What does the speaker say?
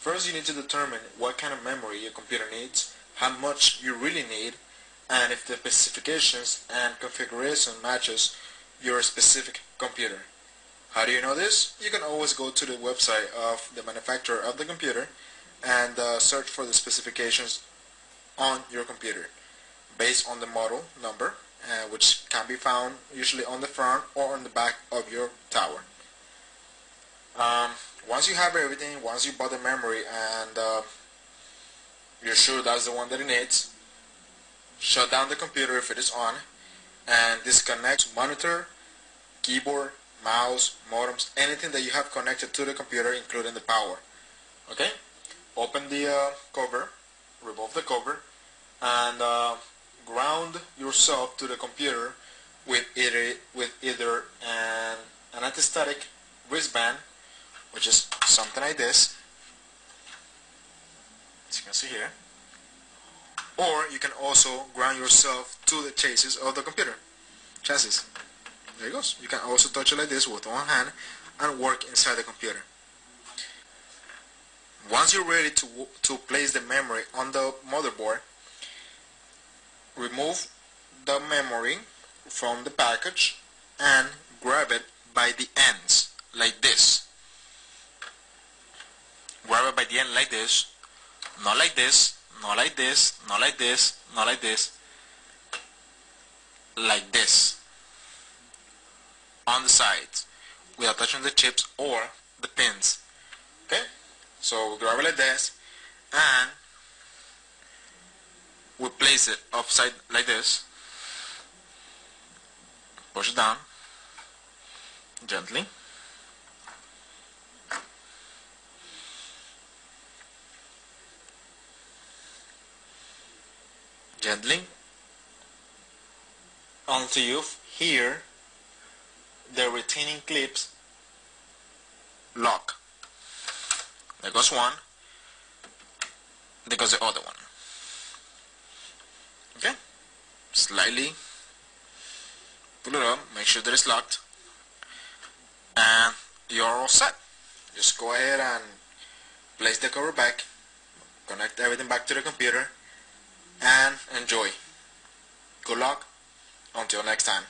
First you need to determine what kind of memory your computer needs, how much you really need, and if the specifications and configuration matches your specific computer. How do you know this? You can always go to the website of the manufacturer of the computer and uh, search for the specifications on your computer based on the model number uh, which can be found usually on the front or on the back of your tower. Um, once you have everything, once you bought the memory and uh, you're sure that's the one that it needs, shut down the computer if it is on and disconnect monitor, keyboard, mouse, modems, anything that you have connected to the computer including the power. Okay? Open the uh, cover, remove the cover, and uh, ground yourself to the computer with either, with either an, an anti-static wristband, which is something like this, as you can see here, or you can also ground yourself to the chassis of the computer, chassis. There it goes. You can also touch it like this with one hand and work inside the computer. Once you're ready to, to place the memory on the motherboard, remove the memory from the package and grab it by the ends like this. It by the end like this, not like this, not like this, not like this, not like this, like this. On the sides. Without touching the chips or the pins. Okay? So we grab it like this. And we place it upside like this. Push it down. Gently. Gently until you hear the retaining clips lock. There goes one. There goes the other one. Okay? Slightly pull it up, make sure that it's locked, and you're all set. Just go ahead and place the cover back, connect everything back to the computer, and enjoy. Good luck. Until next time.